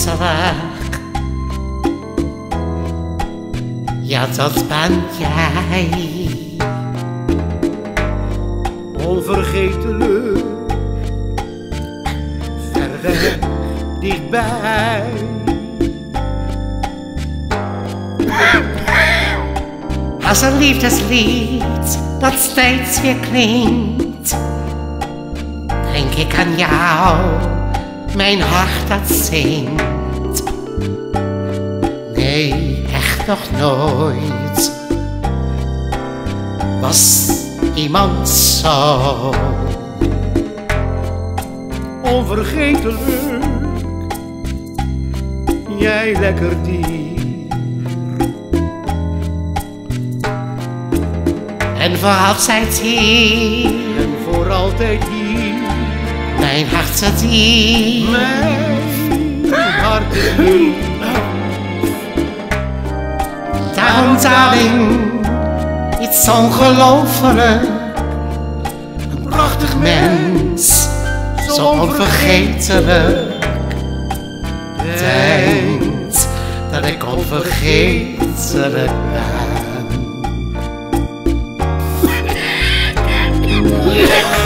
onvergetelijk. Ja, dat ben jij. onvergetelijk. Ver weg, dichtbij. Als een liefdeslied dat steeds weer klinkt. Denk ik aan jou, mijn hart dat zingt. Nee, echt nog nooit was iemand zo. Onvergetelijk. Jij lekker diep. En voor altijd hier, En voor altijd hier. Mijn hart zit hier. Mijn hart is hier. Daarom, darling, iets ongelooflijk. Een prachtig mens, zo onvergetelijk. Denkt dat ik onvergetelijk ben.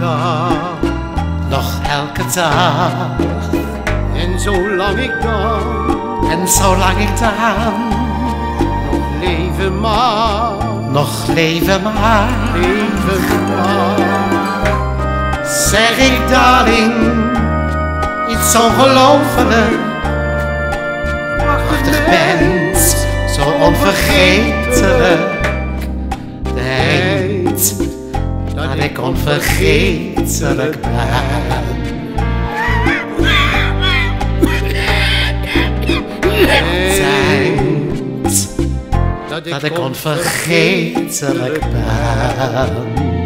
dag. nog elke dag. En zolang ik dan En zolang ik dan nog leven mag. nog leven mag, Leven mag. zeg ik darling, iets ongelooflijk. Prachtig mens, zo onvergetelijk. Onvergetelijk ben. Denkt Dat dat ik onvergetelijk ben.